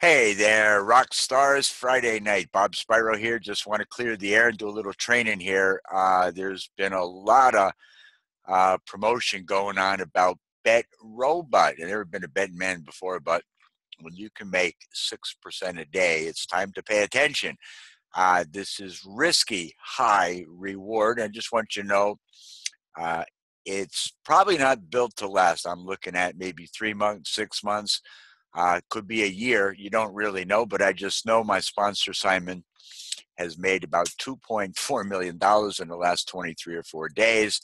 Hey there, rock stars. Friday night. Bob Spiro here. Just want to clear the air and do a little training here. Uh, there's been a lot of uh, promotion going on about Bet Robot. I've never been a betting man before, but when you can make 6% a day, it's time to pay attention. Uh, this is risky, high reward. I just want you to know uh, it's probably not built to last. I'm looking at maybe three months, six months uh, could be a year. You don't really know, but I just know my sponsor, Simon, has made about $2.4 million in the last 23 or four days.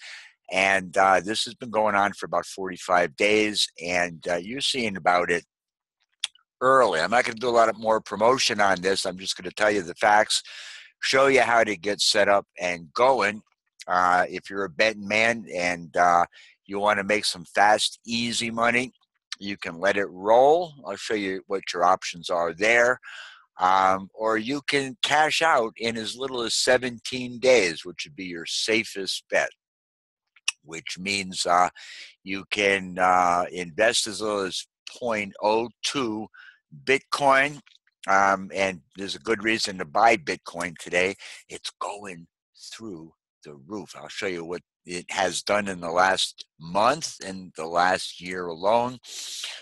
And uh, this has been going on for about 45 days. And uh, you're seeing about it early. I'm not going to do a lot of more promotion on this. I'm just going to tell you the facts, show you how to get set up and going. Uh, if you're a betting man and uh, you want to make some fast, easy money, you can let it roll. I'll show you what your options are there. Um, or you can cash out in as little as 17 days, which would be your safest bet, which means uh, you can uh, invest as little as 0.02 Bitcoin. Um, and there's a good reason to buy Bitcoin today. It's going through the roof. I'll show you what it has done in the last month and the last year alone.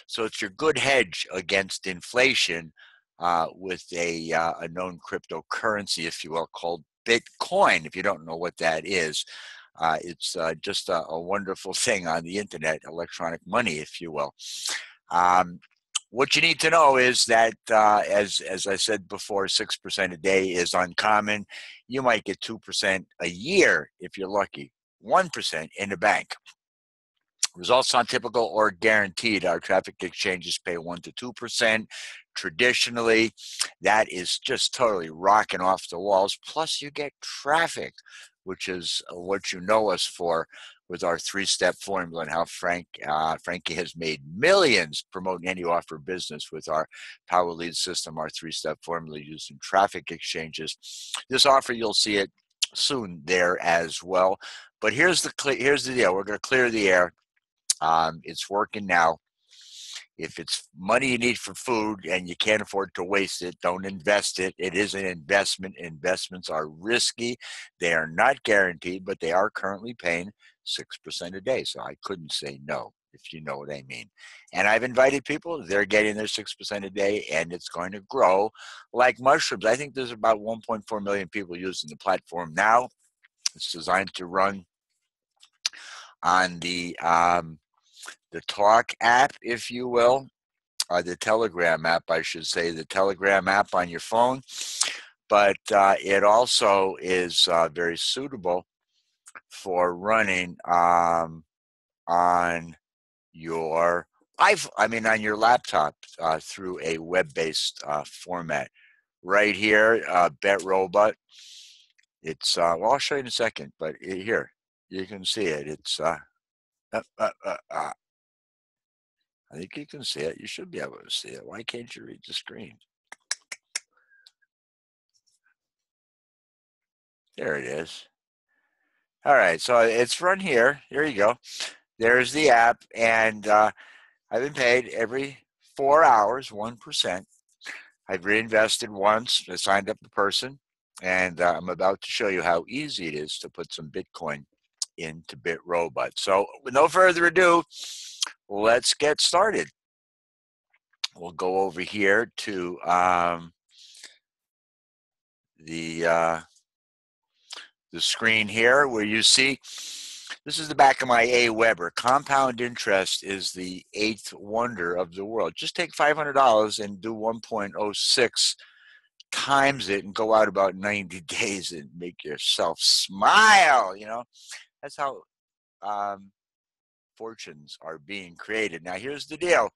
So it's your good hedge against inflation uh, with a, uh, a known cryptocurrency, if you will, called Bitcoin. If you don't know what that is, uh, it's uh, just a, a, wonderful thing on the internet, electronic money, if you will. Um, what you need to know is that, uh, as as I said before, six percent a day is uncommon. You might get two percent a year if you're lucky. 1% in the bank. Results not typical or guaranteed. Our traffic exchanges pay 1 to 2%. Traditionally, that is just totally rocking off the walls. Plus, you get traffic, which is what you know us for with our three-step formula and how Frank uh, Frankie has made millions promoting any offer business with our power lead system, our three-step formula using traffic exchanges. This offer, you'll see it soon there as well. But here's the here's the deal. We're going to clear the air. Um, it's working now. If it's money you need for food and you can't afford to waste it, don't invest it. It is an investment. Investments are risky. They are not guaranteed, but they are currently paying 6% a day. So I couldn't say no, if you know what I mean. And I've invited people, they're getting their 6% a day, and it's going to grow like mushrooms. I think there's about 1.4 million people using the platform now. It's designed to run on the um, the Talk app, if you will, or the Telegram app, I should say, the Telegram app on your phone. But uh, it also is uh, very suitable for running um, on your iPhone, I mean, on your laptop uh, through a web-based uh, format. Right here, uh, Bet Robot. It's uh, well, I'll show you in a second, but here you can see it. It's uh, uh, uh, uh, uh, I think you can see it. You should be able to see it. Why can't you read the screen? There it is. All right, so it's run here. Here you go. There's the app, and uh, I've been paid every four hours, 1%. I've reinvested once, I signed up the person, and uh, I'm about to show you how easy it is to put some Bitcoin into BitRobot. So with no further ado, let's get started. We'll go over here to um, the uh, the screen here where you see this is the back of my AWeber. Compound interest is the eighth wonder of the world. Just take $500 and do 1.06 times it and go out about 90 days and make yourself smile, you know. That's how um, fortunes are being created. Now, here's the deal.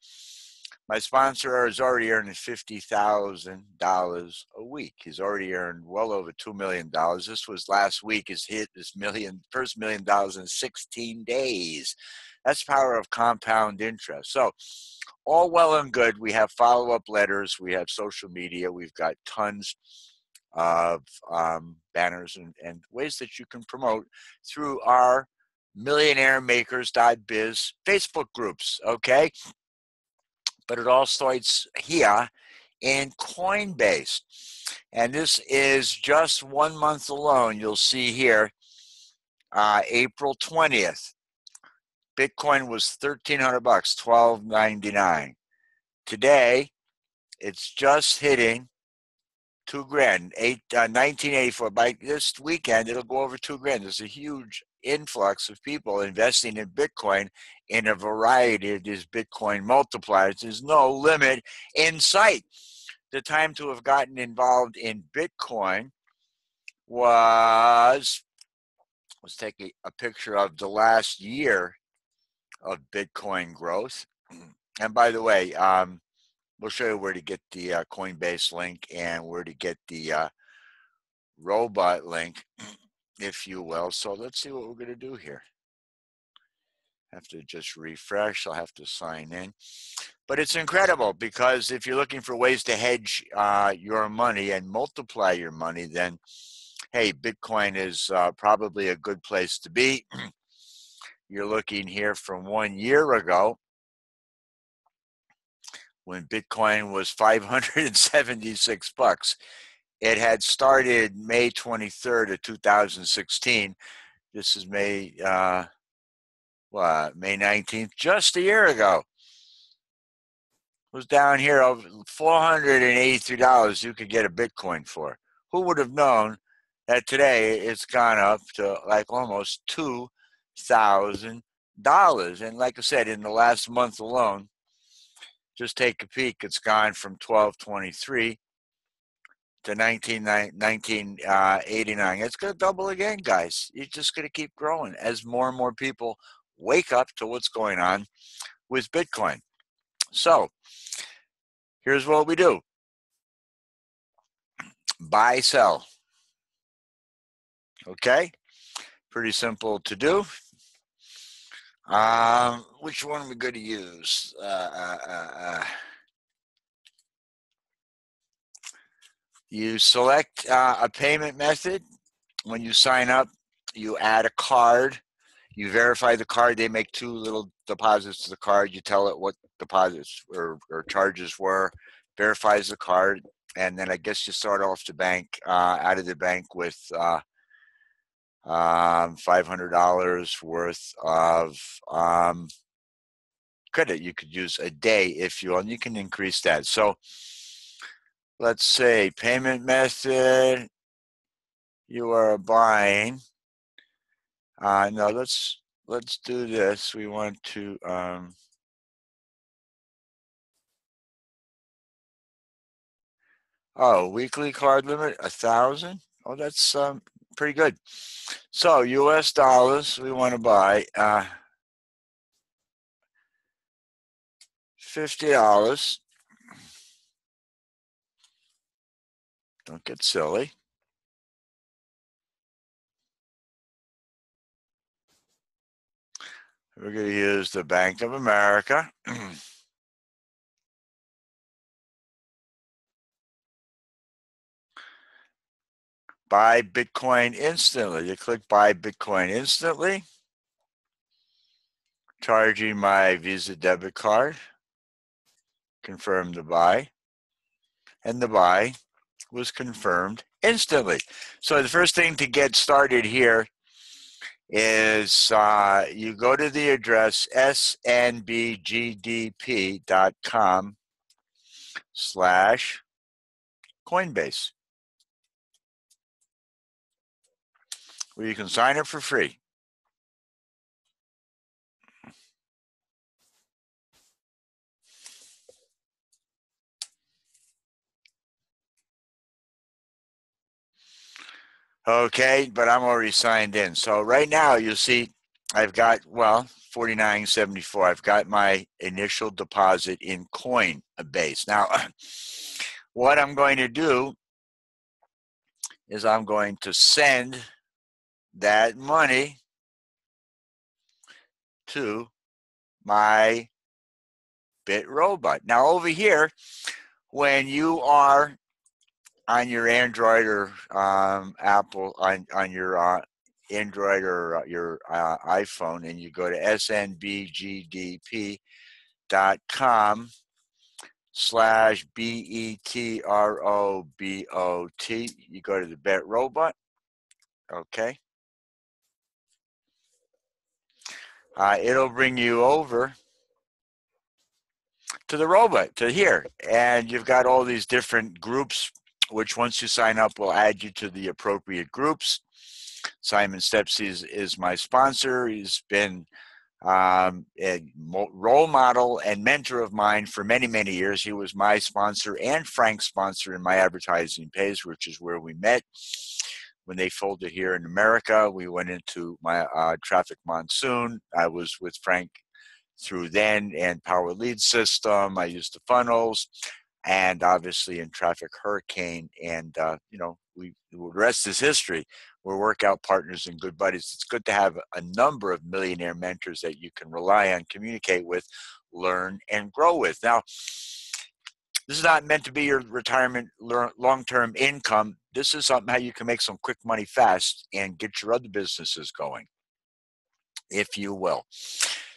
My sponsor is already earning fifty thousand dollars a week. He's already earned well over two million dollars. This was last week. His hit his million first million dollars in sixteen days. That's power of compound interest. So, all well and good. We have follow up letters. We have social media. We've got tons of um, banners and, and ways that you can promote through our millionaire millionairemakers.biz Facebook groups, okay? But it all starts here in Coinbase. And this is just one month alone. You'll see here, uh, April 20th. Bitcoin was 1300 bucks, 1299. Today, it's just hitting two grand, eight, uh, 1984. By this weekend, it'll go over two grand. There's a huge influx of people investing in Bitcoin in a variety of these Bitcoin multipliers. There's no limit in sight. The time to have gotten involved in Bitcoin was, let's take a, a picture of the last year of Bitcoin growth. And by the way, um, we'll show you where to get the uh, Coinbase link and where to get the uh, robot link, if you will. So let's see what we're going to do here. Have to just refresh. I'll have to sign in. But it's incredible because if you're looking for ways to hedge uh, your money and multiply your money, then hey, Bitcoin is uh, probably a good place to be. you're looking here from one year ago when Bitcoin was 576 bucks. It had started May 23rd of 2016. This is May, uh, what, May 19th, just a year ago. It was down here of $483 you could get a Bitcoin for. Who would have known that today it's gone up to like almost $2,000? And like I said, in the last month alone, just take a peek. It's gone from 1223 to 19, 1989. Uh, it's going to double again, guys. It's just going to keep growing as more and more people wake up to what's going on with Bitcoin. So here's what we do buy, sell. Okay? Pretty simple to do. Um, which one are we going to use? Uh, uh, uh, uh, you select uh, a payment method. When you sign up, you add a card. You verify the card. They make two little deposits to the card. You tell it what deposits or, or charges were. Verifies the card, and then I guess you start off the bank uh, out of the bank with um, $500 worth of um, credit you could use a day if you want. You can increase that. So let's say payment method, you are buying. Uh, no, let's let's do this. We want to um, oh weekly card limit a thousand. Oh, that's um, pretty good. So U.S. dollars, we want to buy uh, fifty dollars. Don't get silly. We're going to use the Bank of America. buy Bitcoin instantly. You click buy Bitcoin instantly, charging my Visa debit card, confirm the buy, and the buy was confirmed instantly. So the first thing to get started here is uh, you go to the address snbgdp.com slash Coinbase. Where you can sign up for free. Okay, but I'm already signed in. So right now you see I've got, well, 49.74. I've got my initial deposit in Coinbase. Now, what I'm going to do is I'm going to send that money to my bit robot. Now over here, when you are on your Android or um, Apple on on your uh, Android or uh, your uh, iPhone, and you go to snbgdp.com slash B E T R O B O T. You go to the Bet Robot. Okay. Uh, it'll bring you over to the robot to here. And you've got all these different groups which once you sign up will add you to the appropriate groups. Simon stepsy is, is my sponsor. He's been um, a role model and mentor of mine for many many years. He was my sponsor and frank's sponsor in my advertising pays which is where we met when they folded here in america we went into my uh, traffic monsoon. I was with frank through then and power lead system. I used the funnels and obviously in traffic hurricane and uh, you know we the rest is history. We're workout partners and good buddies. It's good to have a number of millionaire mentors that you can rely on communicate with learn and grow with. Now this is not meant to be your retirement long-term income this is something how you can make some quick money fast and get your other businesses going if you will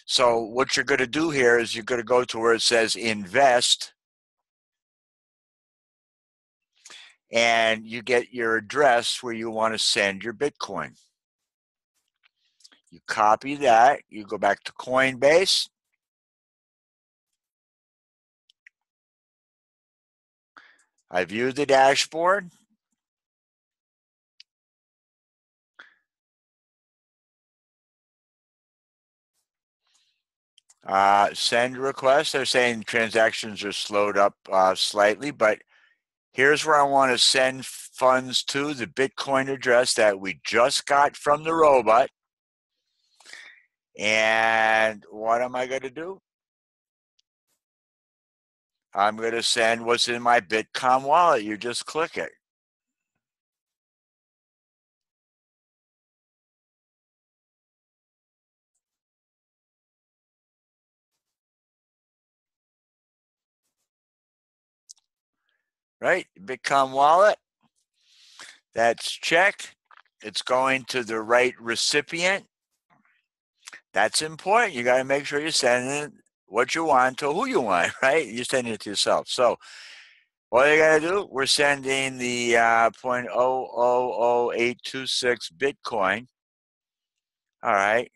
so what you're going to do here is you're going to go to where it says invest and you get your address where you want to send your Bitcoin. You copy that, you go back to Coinbase. I view the dashboard. Uh, send request. They're saying transactions are slowed up uh, slightly, but here's where I want to send funds to the Bitcoin address that we just got from the robot. And what am I going to do? I'm going to send what's in my Bitcoin wallet. You just click it. right? Bitcoin wallet. That's check. It's going to the right recipient. That's important. You got to make sure you're sending what you want to who you want, right? You're sending it to yourself. So what you got to do, we're sending the uh, 0.000826 Bitcoin. All right.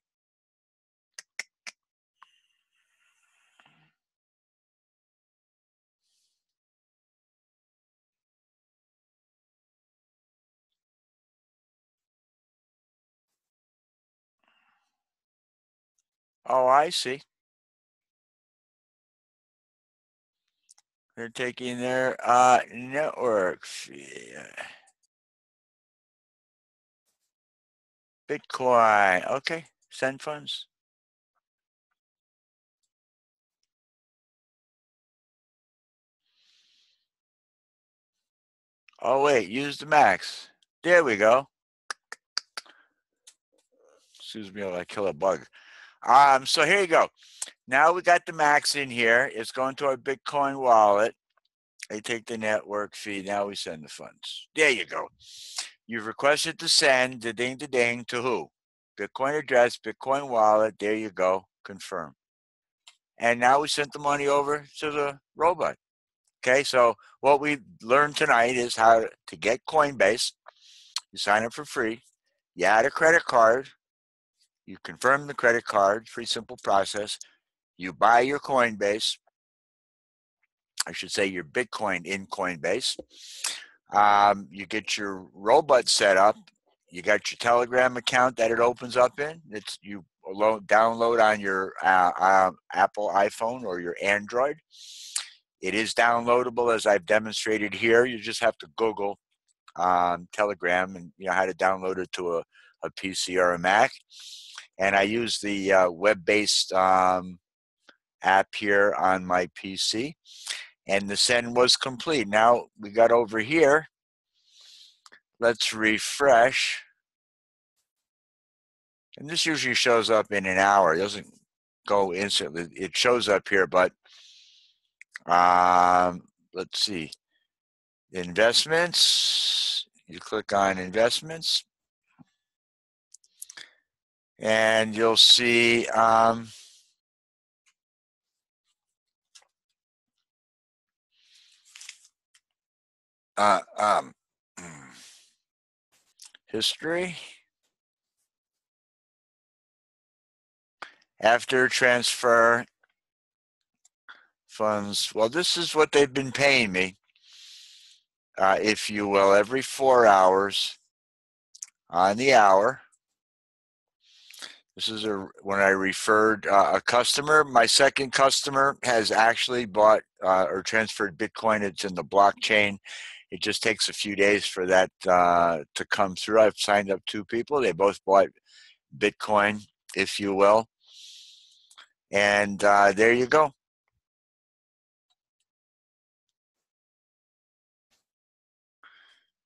Oh, I see. They're taking their uh, network fee. Bitcoin. Okay, send funds. Oh, wait, use the max. There we go. Excuse me I kill a bug. Um, so here you go. Now we got the max in here. It's going to our Bitcoin wallet. They take the network fee. Now we send the funds. There you go. You've requested to send the ding the ding to who? Bitcoin address, Bitcoin wallet. There you go. Confirm. And now we sent the money over to the robot. Okay, so what we learned tonight is how to get Coinbase. You sign up for free. You add a credit card you confirm the credit card, pretty simple process. You buy your Coinbase, I should say your Bitcoin in Coinbase. Um, you get your robot set up. You got your Telegram account that it opens up in. It's you download on your uh, uh, Apple iPhone or your Android. It is downloadable as I've demonstrated here. You just have to Google um, Telegram and you know how to download it to a, a PC or a Mac and I use the uh, web-based um, app here on my PC, and the send was complete. Now we got over here. Let's refresh. And this usually shows up in an hour. It doesn't go instantly. It shows up here, but um, let's see. Investments. You click on investments and you'll see um, uh, um, history. After transfer funds, well, this is what they've been paying me, uh, if you will, every four hours on the hour. This is a, when I referred uh, a customer. My second customer has actually bought uh, or transferred Bitcoin. It's in the blockchain. It just takes a few days for that uh, to come through. I've signed up two people. They both bought Bitcoin, if you will. And uh, there you go.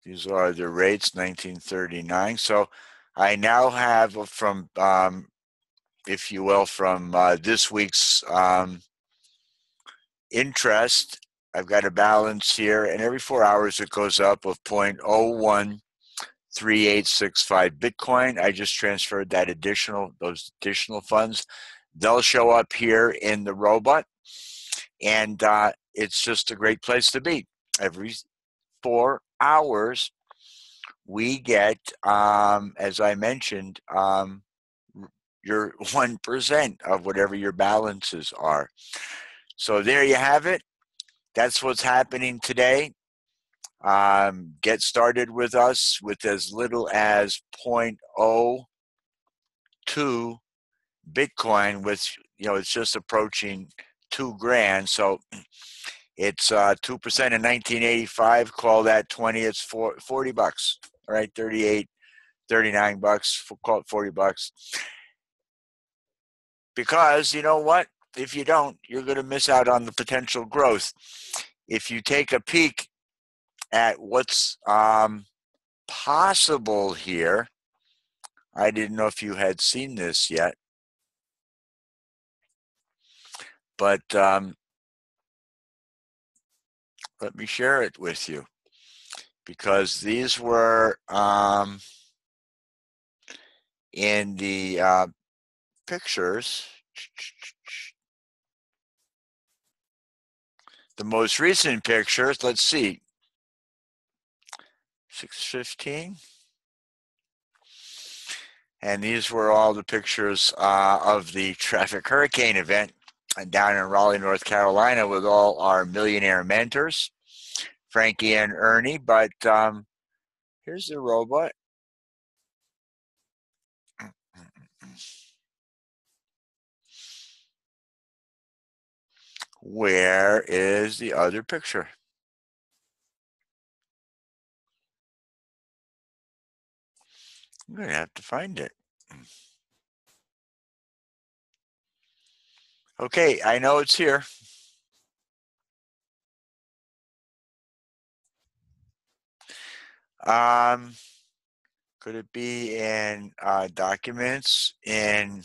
These are the rates, 1939. So I now have from, um, if you will, from uh, this week's um, interest, I've got a balance here, and every four hours it goes up of 0.013865 Bitcoin. I just transferred that additional, those additional funds. They'll show up here in the robot, and uh, it's just a great place to be. Every four hours, we get, um, as I mentioned, um, your 1% of whatever your balances are. So there you have it. That's what's happening today. Um, get started with us with as little as 0.02 Bitcoin, which, you know, it's just approaching two grand. So it's uh, 2% in 1985. Call that 20. It's 40 bucks right? 38, 39 bucks, call it 40 bucks. Because you know what? If you don't, you're going to miss out on the potential growth. If you take a peek at what's um, possible here, I didn't know if you had seen this yet, but um, let me share it with you because these were um, in the uh, pictures. The most recent pictures, let's see, 615. And these were all the pictures uh, of the traffic hurricane event down in Raleigh, North Carolina, with all our millionaire mentors. Frankie and Ernie, but um, here's the robot. Where is the other picture? I'm going to have to find it. Okay, I know it's here. Um, could it be in uh, documents? In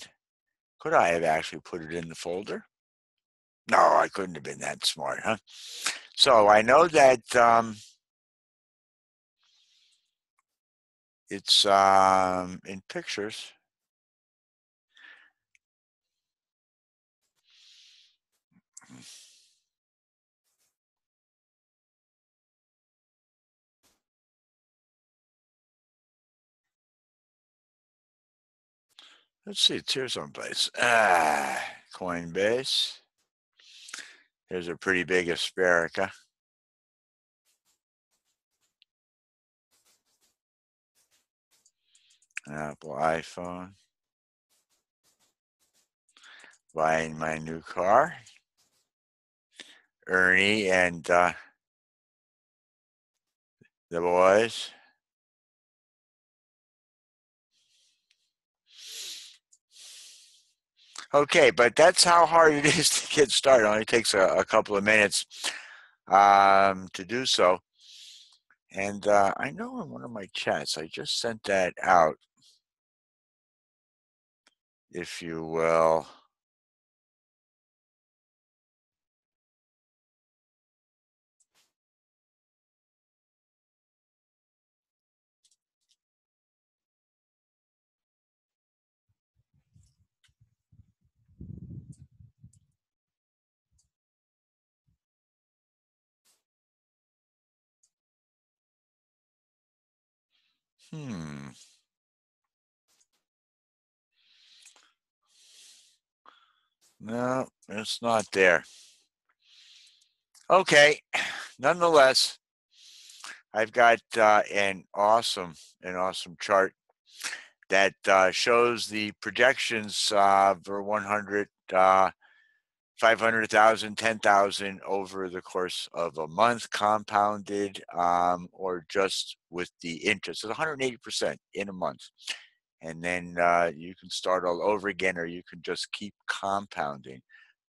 could I have actually put it in the folder? No, I couldn't have been that smart, huh? So I know that um, it's um, in pictures. Let's see, it's here someplace. Ah, Coinbase. There's a pretty big Asperica. Apple iPhone. Buying my new car. Ernie and uh, the boys. Okay, but that's how hard it is to get started. It only takes a, a couple of minutes um, to do so. And uh, I know in one of my chats, I just sent that out, if you will. Hmm. No, it's not there. Okay, nonetheless, I've got uh, an awesome, an awesome chart that uh, shows the projections uh, for 100, uh, 500,000, 10,000 over the course of a month, compounded um, or just with the interest. It's 180% in a month. And then uh, you can start all over again, or you can just keep compounding.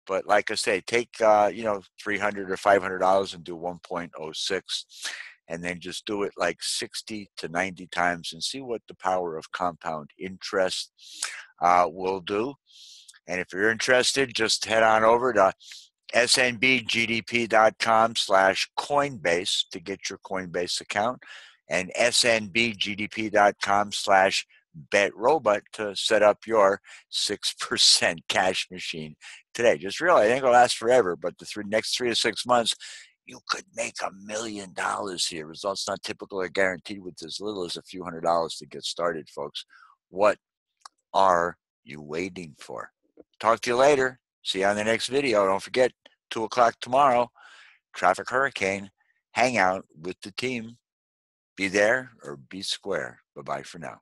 But like I say, take uh, you know 300 or 500 dollars and do 1.06 and then just do it like 60 to 90 times and see what the power of compound interest uh, will do. And if you're interested, just head on over to snbgdp.com slash coinbase to get your coinbase account and snbgdp.com slash betrobot to set up your 6% cash machine today just realize it ain't gonna last forever but the three, next three to six months you could make a million dollars here. Results not typical or guaranteed with as little as a few hundred dollars to get started, folks. What are you waiting for? Talk to you later. See you on the next video. Don't forget, 2 o'clock tomorrow, Traffic Hurricane, hang out with the team. Be there or be square. Bye bye for now.